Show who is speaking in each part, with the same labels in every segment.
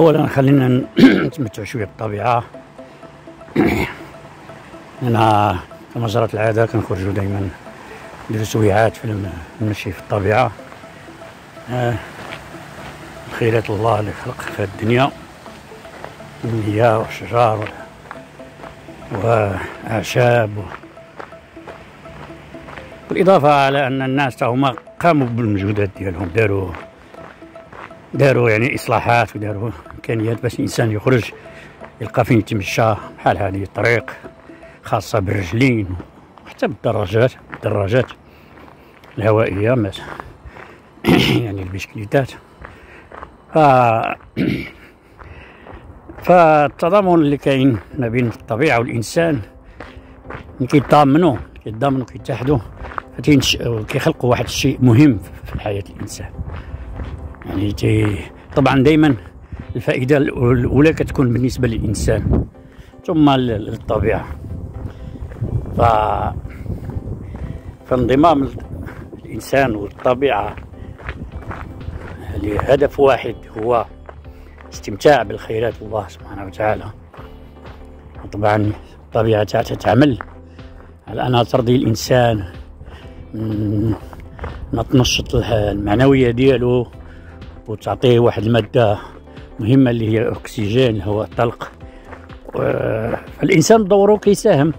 Speaker 1: اولا خلينا نتمتع شوية بالطبيعة. أنا كما جرت العادة كنخرجوا دائما نديروا سويعات في المشي في الطبيعة. آه خيرات الله اللي خلق في الدنيا. من مياه وشجار وأعشاب بالإضافة على أن الناس هما قاموا بالمجهودات ديالهم داروا داروا يعني إصلاحات وداروا إمكانيات باش الانسان يخرج يلقى فين يتمشى بحال هذه الطريق خاصة بالرجلين وحتى بالدراجات الدراجات الهوائية مثلا يعني البسكليتات ف فالتضامن اللي كاين ما بين الطبيعة والإنسان كيتضامنوا كيتضامنوا كيتحدوا كيخلقوا واحد الشيء مهم في حياة الإنسان. يعني تي طبعا دائما الفائدة الأولى كتكون بالنسبة للإنسان ثم للطبيعة. ف فانضمام الإنسان والطبيعة لهدف واحد هو استمتاع بالخيرات الله سبحانه وتعالى. طبعا الطبيعة تتعمل. على انها ترضي الإنسان تنشط المعنوية ديالو وتعطيه واحد المادة مهمة اللي هي الأكسجين الهواء الطلق. فالانسان دوره كيساهم.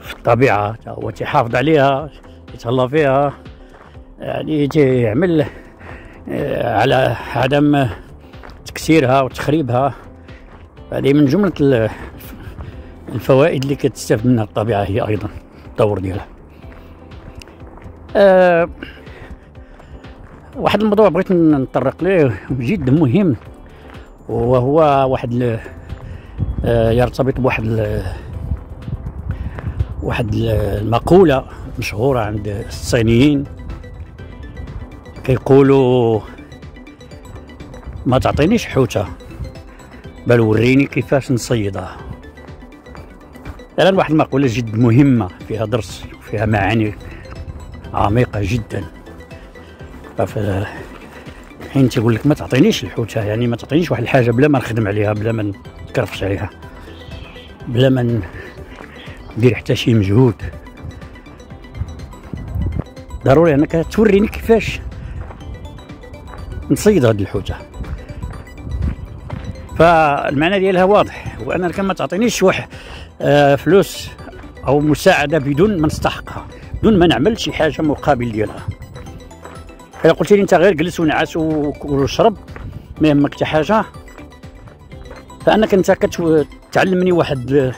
Speaker 1: في الطبيعة هو تيحافظ عليها يتهلا فيها. يعني تيعمل على عدم تكسيرها وتخريبها. هذه من جملة الفوائد اللي كتستافد منها الطبيعة هي أيضا الدور ديالها. أه واحد الموضوع بغيت نطرق ليه جد مهم وهو واحد آه، يرتبط بواحد واحد المقولة مشهورة عند الصينيين كيقولوا ما تعطينيش حوتة بل وريني كيفاش نصيدها. فعلا واحد المقولة جد مهمة فيها درس وفيها معاني عميقة جدا. حين تيقول لك ما تعطينيش الحوتة يعني ما تعطينيش واحد الحاجة بلا ما نخدم عليها بلا ما نكرفس عليها بلا ما ندير حتى شي مجهود. ضروري أنك توريني كيفاش نصيد هاد الحوتة. فالمعنى ديالها واضح هو انك ما تعطينيش واحد آه فلوس أو مساعدة بدون ما نستحقها بدون ما نعمل شي حاجة مقابل ديالها. إلا قلت لي أنت غير جلس ونعس وشرب ما يهمك حتى حاجة. فأنك أنت كتعلمني واحد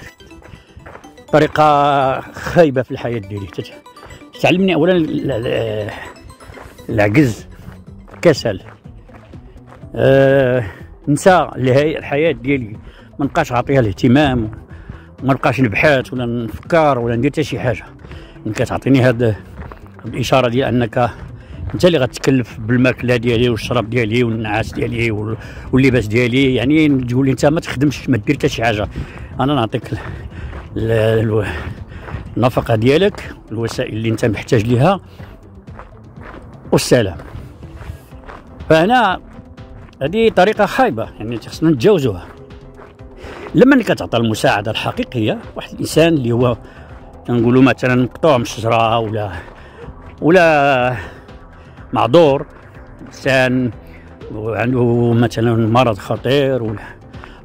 Speaker 1: طريقة خايبة في الحياة ديالي. تعلمني اولا العجز الكسل أه نسى الحياة ديالي ما نبقاش عاطيها الاهتمام ما نبقاش نبحث ولا نفكر ولا ندير حتى شي حاجة. انك تعطيني هاد الإشارة ديال أنك انت اللي غتكلف بالماكلة ديالي والشراب ديالي والنعاس ديالي واللباس ديالي. يعني تقول لي انت ما تخدمش ما دير حتى شي حاجة. أنا نعطيك النفقة ديالك الوسائل اللي انت محتاج ليها. والسلام. فهنا هذه طريقة خايبة يعني خصنا نتجاوزوها. لما انك تعطى المساعدة الحقيقية واحد الإنسان اللي هو كنقولوا مثلا مقطوع من الشجرة ولا ولا معذور إنسان وعنده مثلا مرض خطير ولا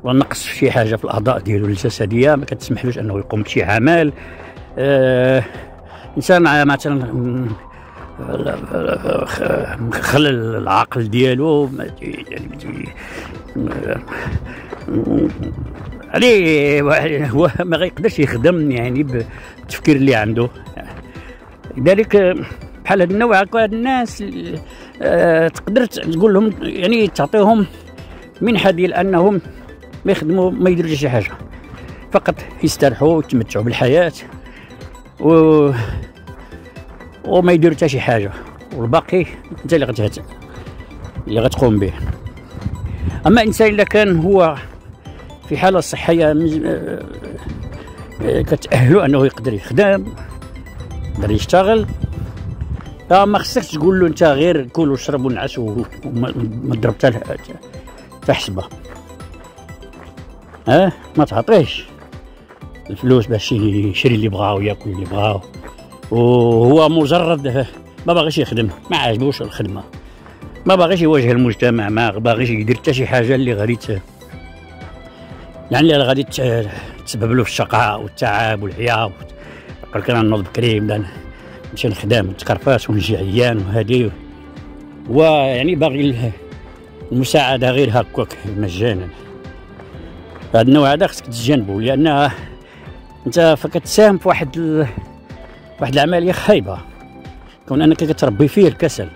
Speaker 1: ونقص في شي حاجة في الأعضاء ديالو الجسدية ما كتسمحلوش أنه يقوم بشي عمل. آه إنسان مثلا خلل العقل ديالو يعني هو ما غيقدرش يخدم يعني بالتفكير اللي عنده. لذلك بحال هاد النوع هكا الناس آه تقدر تقول لهم يعني تعطيهم منحة ديال أنهم ما يخدموا ما يديروا شي حاجة. فقط يسترحوا ويتمتعوا بالحياة و وما يديروا حتى شي حاجة. والباقي أنت اللي غتهت اللي غتقوم به. أما إنسان اذا كان هو في حالة صحية آه، آه، كتاهلوا أنه يقدر يخدم يقدر يشتغل ما خصكش تقول له انت غير كل وشرب ونعس وما ضرب حتى حسبة. ها؟ ما تعطيش. الفلوس باش يشري اللي بغاه وياكل اللي بغاه وهو مجرد ما باغيش يخدم. ما عاجبوش الخدمة. ما باغيش يواجه المجتمع ما باغيش يدير حتى شي حاجة اللي غادي يعني غادي تسبب له في الشقاء والتعب والعيا قال لك أنا نوض بكري نمشي نخدم نتكرفاس ونجي عيان وهادي ويعني باغي المساعدة غير هكاك مجانا. هذا النوع هذا خصك تتجنبه لأن أنت فكتساهم في واحد ال... واحد العملية خايبة. كون أنك كتربي فيه الكسل.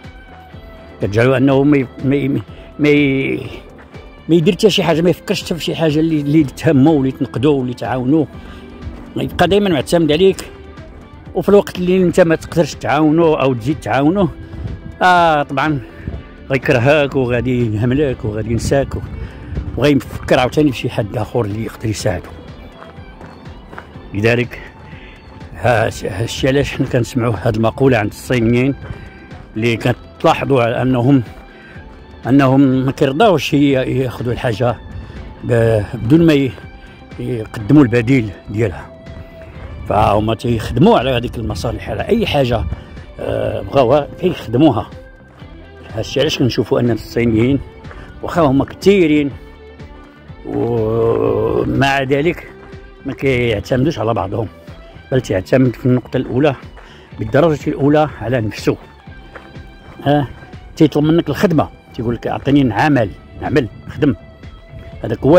Speaker 1: كتجعلو أنه ما ما ما ما يدير حتى شي حاجة ما يفكرش حتى في شي حاجة اللي اللي تهمو واللي تنقدو واللي تعاونوه يبقى دائما معتمد عليك. وفي الوقت اللي انت ما تقدرش تعاونو أو تزيد تعاونو آه طبعا غيكرهك وغادي يهملك وغادي ينساك وغيفكر عاوتاني في شي حد آخر اللي يقدر يساعدو. لذلك هادشي علاش حنا كنسمعوا هاد المقولة عند الصينيين اللي كتلاحظوا على انهم أنهم ما كيرضاوش ياخذوا الحاجة بدون ما يقدموا البديل ديالها. فهما تيخدموا على هذيك المصالح على أي حاجة آه، بغاوها كيخدموها. هادشي علاش كنشوفوا أن الصينيين واخا هما كثيرين ومع ذلك ما كيعتمدوش على بعضهم بل تعتمد في النقطة الأولى بالدرجة الأولى على نفسه ها تيطلب منك الخدمة تيقول لك أعطيني عمل نعمل نخدم هذاك هو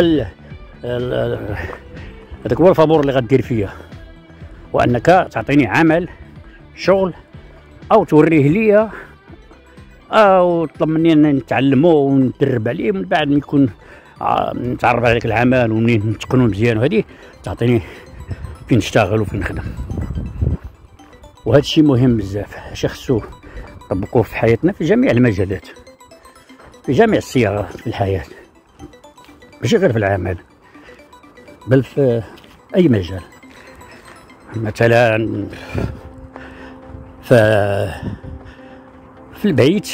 Speaker 1: هذاك هو الفابور اللي غدير فيا. وأنك تعطيني عمل شغل أو توريه ليا أو تطلب مني نتعلمه وندرب عليه من بعد ما يكون آه، نتعرف على العمل ومنين نتقنو مزيان. وهذه تعطيني فين نشتغل وفين نخدم. وهذا الشيء مهم بزاف. اش خصو نطبقوه في حياتنا في جميع المجالات في جميع الصياغات في الحياة ماشي غير في العمل بل في أي مجال. مثلا ف في البيت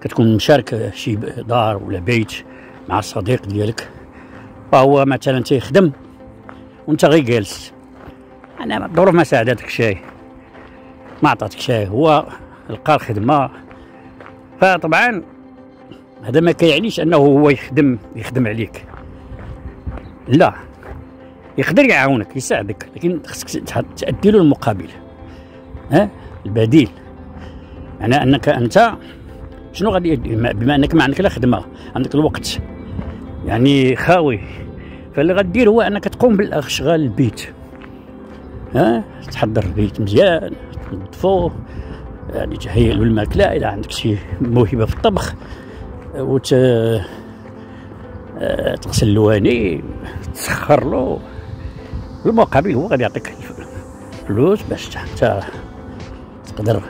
Speaker 1: كتكون مشارك شي دار ولا بيت مع الصديق ديالك فهو مثلا تيخدم وانت غير جالس. أنا الظروف ما ساعدتك شيء ما عطاتك شيء هو لقى الخدمة. فطبعا هذا ما كيعنيش أنه هو يخدم يخدم عليك. لا. يقدر يعاونك يساعدك لكن خصك تأدي له المقابل. ها؟ البديل. معناه أنك أنت شنو غادي بما أنك ما عندك لا خدمة عندك الوقت. يعني خاوي. فاللي غدير هو أنك تقوم بالأشغال البيت. ها؟ تحضر البيت مزيان تنظفوه يعني تهيئ له الماكله إذا عندك شي موهبة في الطبخ. وت آه، تغسل الواني تسخر له. المقابل هو غادي يعطيك فلوس باش حتى تقدر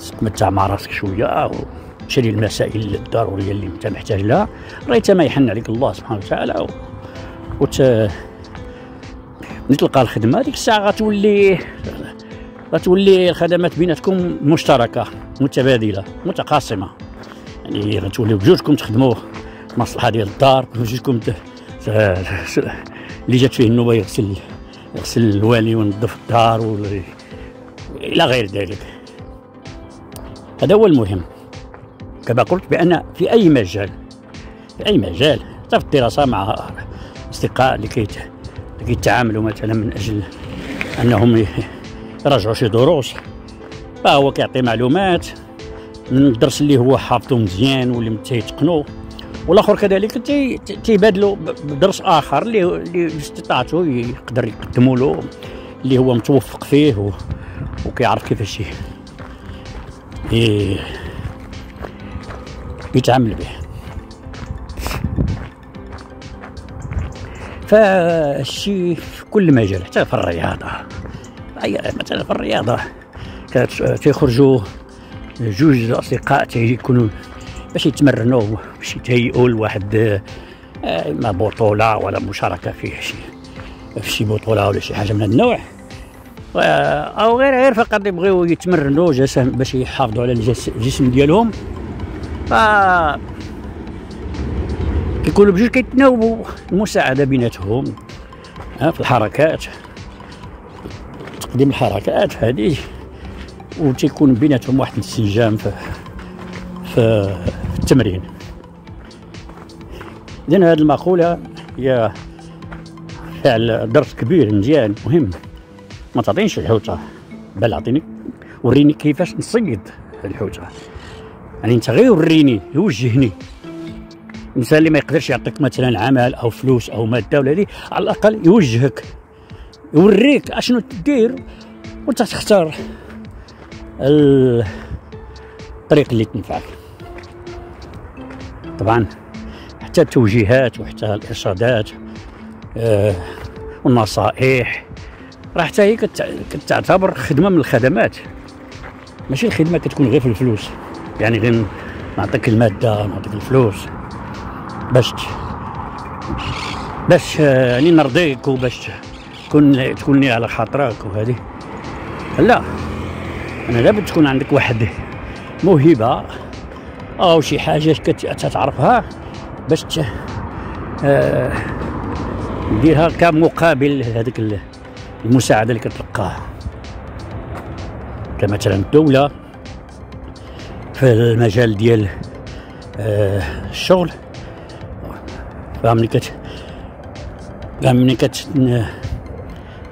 Speaker 1: تتمتع مع راسك شوية تشري المسائل الضرورية اللي أنت محتاج لها راه ما يحن عليك الله سبحانه وتعالى. وت ملي تلقى الخدمة ديك الساعة غتولي غتولي الخدمات بيناتكم مشتركة متبادلة متقاسمة يعني غتوليو بجوجكم تخدموا المصلحه ديال الدار بجوجكم ت... اللي جات فيه النوبة يغسل يغسل الوالي وينظف الدار و... إلى غير ذلك. هذا هو المهم. كما قلت بأن في أي مجال في أي مجال حتى في الدراسة مع أصدقاء لكي لكي يتعاملوا مثلا من أجل أنهم يراجعوا شي دروس. فهو كيعطي معلومات من الدرس اللي هو حافظه مزيان واللي تيتقنو والآخر كذلك تيبادلوا بدرس آخر اللي باستطاعته يقدر يقدموا له اللي هو متوفق فيه وكيعرف كيفاش يتعامل به. فالشيء في كل مجال حتى في الرياضة. مثلا في الرياضة تيخرجوا جوج أصدقاء تيكونوا باش يتمرنوا باش يتهيئوا لواحد آه، ما بطولة ولا مشاركة في شي. في شي بطولة ولا شي حاجة من النوع. أو غير غير فقط يبغيو يتمرنوا جسم باش يحافظوا على الجسم ديالهم. ف كيكونوا بجوج كيتناوبوا المساعدة بيناتهم في الحركات. تقديم الحركات هذه وتيكون بيناتهم واحد الانسجام في, في التمرين. اذا هذه المقولة هي فعل درس كبير مزيان مهم. ما تعطينيش الحوتة. بل أعطيني. وريني كيفاش نصيد الحوتة. يعني أنت غير وريني وجهني الانسان اللي ما يقدرش يعطيك مثلا عمل أو فلوس أو مادة ولا على الأقل يوجهك. يوريك أشنو تدير وأنت تختار الطريق اللي تنفعك. طبعا حتى التوجيهات وحتى الارشادات آه والنصائح راه حتى هي كتعتبر خدمة من الخدمات. ماشي الخدمة كتكون غير في الفلوس. يعني غير نعطيك المادة نعطيك الفلوس. باش باش يعني نرضيك وباش تكون تكوني على خاطرك وهذه. لا أنا لابد تكون عندك واحد موهبة أو شي حاجة كتعرفها باش آه ديرها كمقابل هذيك المساعدة اللي كتلقاها. كمثلا الدولة في المجال ديال آه الشغل. فهمني كت فهمني كت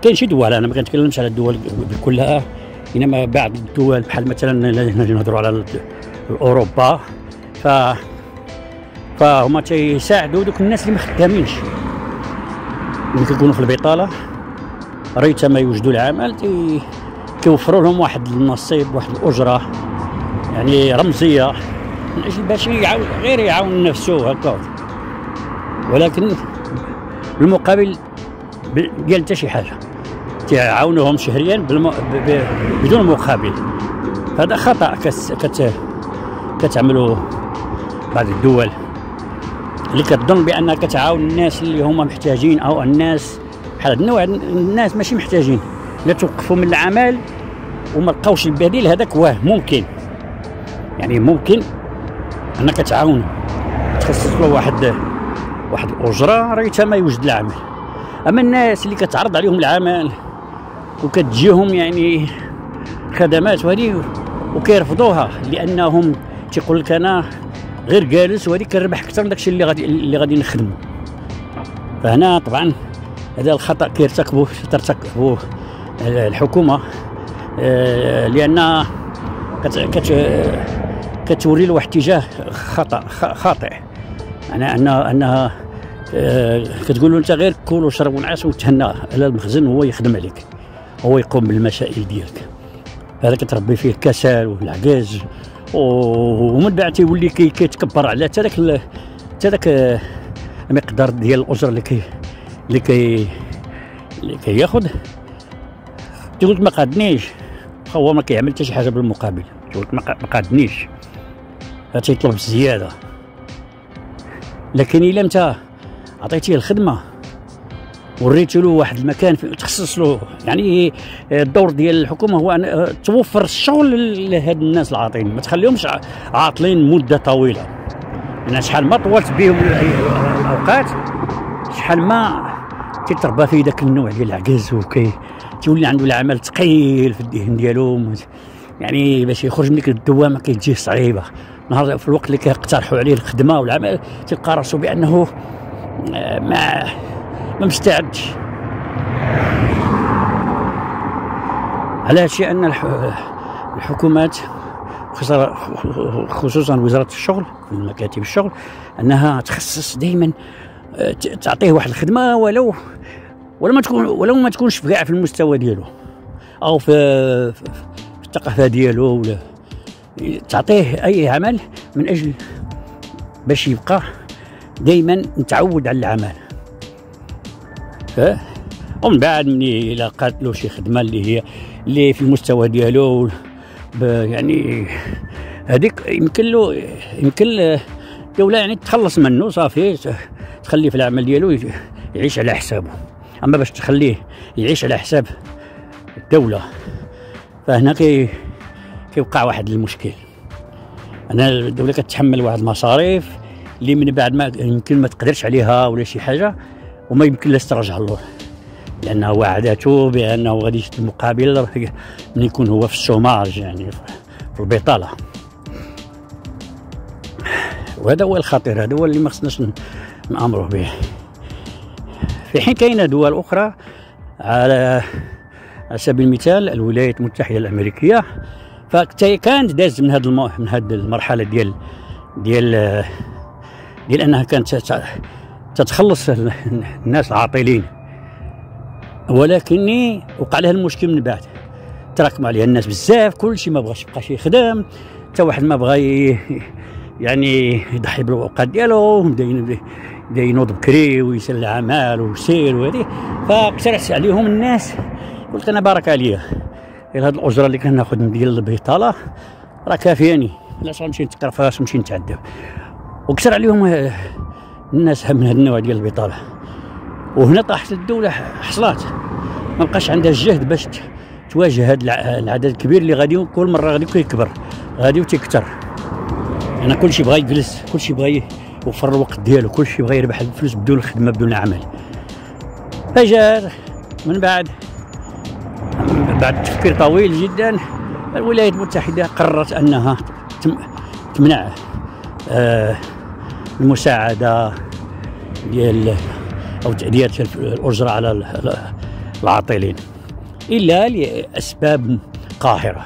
Speaker 1: كاين شي دول أنا ما كنتكلمش على الدول كلها إنما بعض الدول بحال مثلا نهضروا على أوروبا. ف فهما تيساعدوا دوك الناس اللي ما خدامينش. اللي كيكونوا في البطالة ريتما يوجدوا العمل تي كيوفروا لهم واحد النصيب واحد الأجرة يعني رمزية. من أجل باش يعاون غير يعاون نفسه هكا. ولكن بالمقابل ديال حتى شي حاجة. تعاونوهم شهريا بالم... ب... بدون مقابل. هذا خطأ كت... كت... كتعملوا بعض الدول. اللي كتظن بانها كتعاون الناس اللي هما محتاجين أو الناس بحال هذا النوع الناس ماشي محتاجين. لا توقفوا من العمل وما لقاوش البديل هذاك واه ممكن. يعني ممكن انك تعاون تخصص له واحد واحد الاجره راه ما يوجد العمل أما الناس اللي كتعرض عليهم العمل وكتجيهم يعني خدمات وهذه وكيرفضوها لأنهم تيقول لك أنا غير جالس وهذه كنربح أكثر من داكشي اللي غادي اللي غادي نخدمه فهنا طبعا هذا الخطأ كيرتكبه ترتكبه الحكومة. آه، لأن كت كتوري له اتجاه خطا خاطئ. يعني انها انها آه، كتقول له أنت غير كول وشرب ونعس وتهنى على المخزن هو يخدم عليك. هو يقوم بالمسائل ديالك. هذا كتربي فيه الكسل والعجز. ومن بعد تيولي كيتكبر على حتى داك حتى داك المقدار ديال الاجر اللي كي اللي كي اللي كياخذ تقول ما قادنيش. هو ما كيعمل حتى شي حاجة بالمقابل. تقول ما قادنيش. تيطلب زيادة. لكن إلا انت عطيتيه الخدمة وريت له واحد المكان تخصص له. يعني الدور ديال الحكومة هو أن توفر الشغل لهاد الناس العاطلين. ما تخليهمش عاطلين مدة طويلة. يعني شحال ما طولت بهم الأوقات شحال ما تتربى فيه ذاك النوع ديال العجز وكي تولي عنده العمل ثقيل في الذهن ديالو يعني باش يخرج من ديك الدوامة كيجيه صعيبة. نهار في الوقت اللي كيقترحوا عليه الخدمة والعمل تلقى راسو بأنه آه، ما ما مستعدش علاش لأن الحكومات خصوصا وزارة الشغل مكاتب الشغل أنها تخصص دائما آه، تعطيه واحد الخدمة ولو ولو ما تكون ولو ما تكونش كاع في المستوى ديالو. أو في, في الثقافة ديالو ولا تعطيه أي عمل من أجل باش يبقى دائما متعود على العمل. ها؟ ومن بعد مني إلى له شي خدمة اللي هي اللي في المستوى ديالو يعني هذيك يمكن له يمكن الدولة يعني تخلص منه صافي تخليه في العمل ديالو يعيش على حسابه. أما باش تخليه يعيش على حساب الدولة فهنا كي كيوقع واحد المشكل. أنا الدولة كتحمل واحد المصاريف اللي من بعد ما يمكن ما تقدرش عليها ولا شي حاجة. وما يمكن لها ترجع له لأنه وعدته بأنه غادي يشد المقابل من يكون هو في الشوماج يعني في البطالة. وهذا هو الخطير هذا هو اللي ما خصناش نأمروا به. في حين كاينة دول أخرى على سبيل المثال الولايات المتحدة الأمريكية فكانت داز من هذه من هذه المرحلة ديال ديال ديال أنها كانت تتخلص الناس العاطلين. ولكن وقع لها المشكل من بعد. تراكم عليها الناس بزاف كلشي ما بغاش يبقى شي يخدم حتى واحد ما بغى يعني يضحي بالأوقات ديالو بدا ينوض بكري ويسال العمل ويسير وهذه. فاقترحت عليهم الناس. قلت أنا بارك عليا. هذه الأجرة اللي كناخذ ديال البطاله راه كافياني. علاش غنمشي نتقرفاش ونمشي نتعذب وكثر عليهم الناس من هذا النوع ديال البطالة. وهنا طاحت الدولة حصلات. ما بقاش عندها الجهد باش تواجه هذا العدد الكبير اللي غادي كل مرة غادي كيكبر غادي وتكثر أنا كلشي بغى يجلس كلشي بغى يوفر الوقت ديالو كلشي بغى يربح الفلوس بدون الخدمة بدون العمل فجاء من بعد بعد تفكير طويل جدا الولايات المتحدة قررت أنها تمنع آه المساعدة ديال أو تاديه الأجرة على العاطلين. إلا لأسباب قاهرة.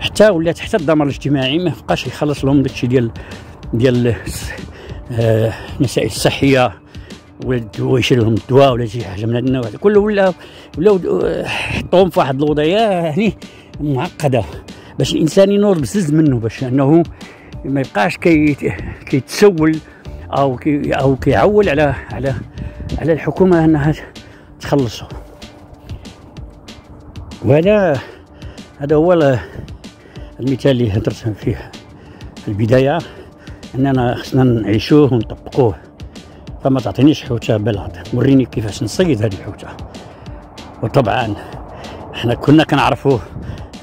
Speaker 1: حتى ولات حتى الضمان الاجتماعي ما بقاش يخلص لهم داكشي ديال ديال آه المسائل الصحية ويشري لهم الدواء ولا شي حاجة من هذا النوع. كله ولا ولاو حطوهم في واحد الوضعية يعني معقدة. باش الإنسان ينوض بزز منه باش أنه ما يبقاش كي كيتسول أو كي أو كيعول على على على الحكومة أنها تخلصه. وهذا هذا هو المثال اللي هدرت فيه في البداية أننا خصنا نعيشوه ونطبقوه. فما تعطينيش حوتة بلغت وريني كيفاش نصيد هذه الحوتة. وطبعا إحنا كنا كنعرفوه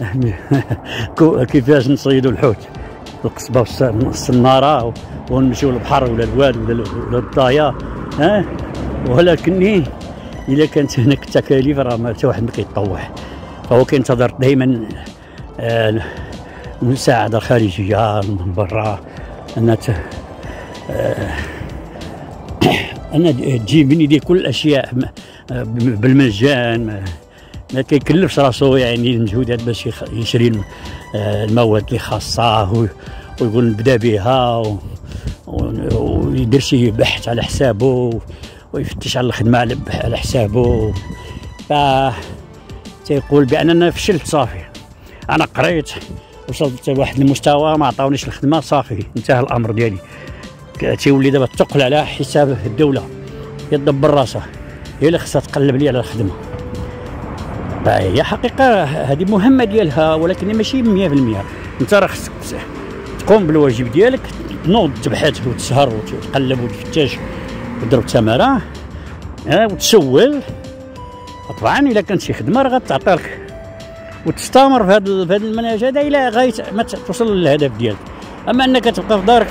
Speaker 1: كيفاش نصيدوا الحوت. القصبه والصناره ونمشيو للبحر ولا الواد ولا الضايا. ها؟ ولكن إلا كانت هناك التكاليف راه ما حتى واحد ما كيتطوح. فهو كينتظر دائما آه، المساعدة الخارجية من برا. انها آه، أن تجيب من يدي كل الأشياء بالمجان ما كيكلفش راسو يعني المجهودات باش يشري المواد اللي خاصة ويقول نبدأ بها ويدير شي بحث على حسابه ويفتش على الخدمة على حسابه. ف تيقول بان أنا فشلت صافي. أنا قريت وصلت لواحد المستوى ما عطاونيش الخدمة صافي انتهى الأمر ديالي. تيولي دابا الثقل على حساب الدولة. يدبر راسه. هي اللي خصها تقلب لي على الخدمة. هي حقيقة هذه مهمة ديالها ولكن ماشي 100% أنت راه خصك تقوم بالواجب ديالك تنوض تبحث وتسهر وتقلب وتفتش وتضرب تماره وتسول. طبعا إلا كانت شي خدمة راه غتعطى لك وتستمر في هذا في هذا المنهج هذا إلى غاية ما توصل للهدف ديالك. أما أنك تبقى في دارك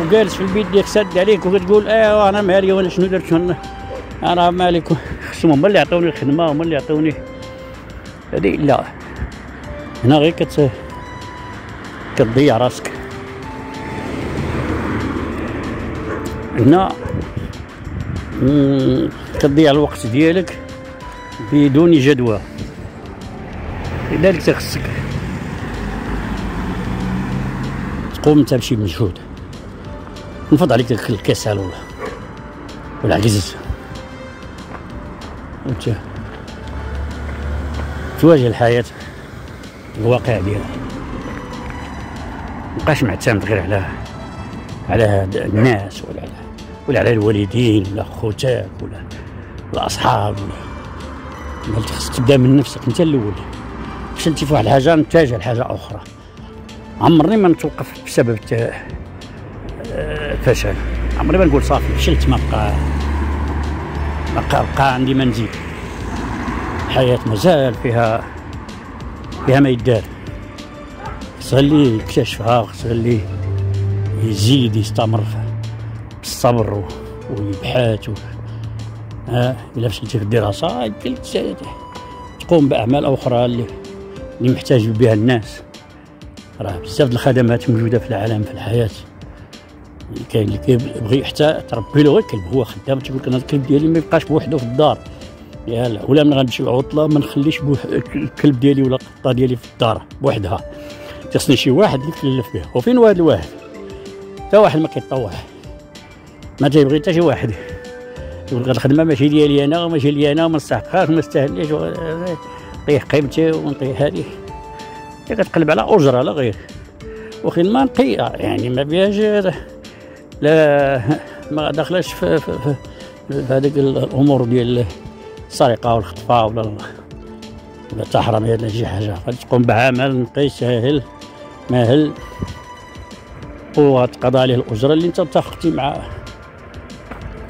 Speaker 1: وجالس في البيت ديالك ساد عليك وكتقول ايوا أنا مالي وأنا شنو درت؟ أنا مالك خصهم هما اللي يعطوني الخدمة هما اللي يعطوني هذه لا. هنا غير كت كتضيع راسك. هنا كتضيع الوقت ديالك بدون جدوى. لذلك تخصك تقوم انت بشي مجهود. نفض عليك الكسل ولا والعجز وانت تواجه الحياة الواقع ديالها. مبقاش معتمد غير على على الناس ولا على ولا على الوالدين ولا خوتك ولا الاصحاب ولا خصك تبدأ من نفسك أنت الأول. فشلتي في واحد الحاجة نتجه لحاجة أخرى. عمرني ما نتوقف بسبب الفشل عمري ما نقول صافي. فشلت ما بقى ما بقى عندي ما نزيد الحياة مازال فيها فيها ما يدار. خصها يكتشفها خصها يزيد يستمر بالصبر ويبحث و... ها إلا مشيتي في الدراسة يمكن تقوم بأعمال أخرى اللي اللي محتاج بها الناس. راه بزاف الخدمات موجودة في العالم في الحياة. كاين اللي كيبغي حتى تربي له غير كلب هو خدام تقول لك أنا الكلب ديالي ما يبقاش بوحدو في الدار. يلا ولا من غنمشي عطلة ما نخليش الكلب ديالي ولا القطة ديالي في الدار بوحدها. خصني شي واحد يتكلف به وفين هو هذا الواحد؟ حتى واحد ما كيطوح. ما تيبغي حتى شي واحد. لك الخدمة ماشي ديالي أنا وماشي لي أنا وما نستحقهاش وما نستاهلش نطيح قيمتي ونطيح هذه. كتقلب على أجرة لا غير. وخين ما نقي يعني ما بياش لا ما في, في, في, في هذيك الأمور ديال السرقه والخطفة ولا ولا التحرميه ولا شي حاجة. تقوم بعمل نقي ساهل ماهل وتقضى عليه الأجرة اللي أنت اتفقتي مع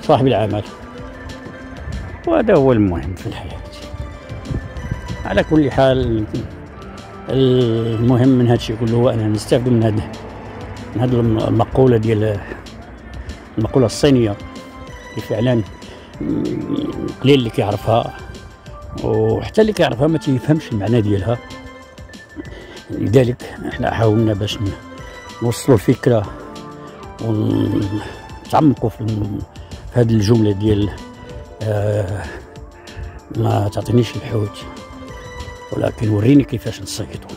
Speaker 1: صاحب العمل. وهذا هو المهم في الحياة. على كل حال المهم من هذا الشيء كله هو أننا نستافد من هذا من هذه المقولة ديال المقولة الصينية. اللي فعلا قليل اللي كيعرفها وحتى اللي كيعرفها ما تيفهمش المعنى ديالها. لذلك إحنا حاولنا باش نوصلوا الفكرة ونتعمقوا في هذه الجملة ديال آه ما تعطينيش الحوت ولكن وريني كيفاش نصيدو